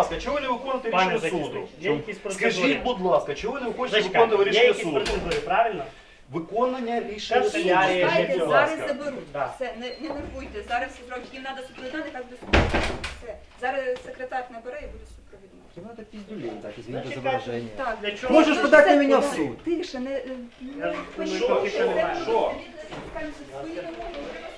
ласка, чого ви не виконуєте Пане рішення суду? є якісь процедури? Скажіть, будь ласка, чого ви не хочете Зачекайте, виконувати є рішення якісь суду? процедури, правильно? Виконання рішення суду. Канцелярія, Скажіть, будь зараз ласка. заберуть. Да. Все, не, не нервуйте. Зараз все зроблять. Їм треба супровідати, так буде супровідати. Все. Зараз секретар набере і буде супровідно. Ну пиздюлей, так, ну, извините за выражение. Так. Для чого? Можеш Тише, подати все, мене в тише, суд. Тише, не, не Я Що? панікуйте. що, що що? Буде, скажуть, свої вимоги, треба.